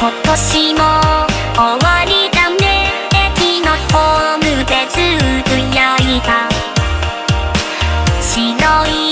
今年も終わりだね。駅のホームでずっと焼いた。白い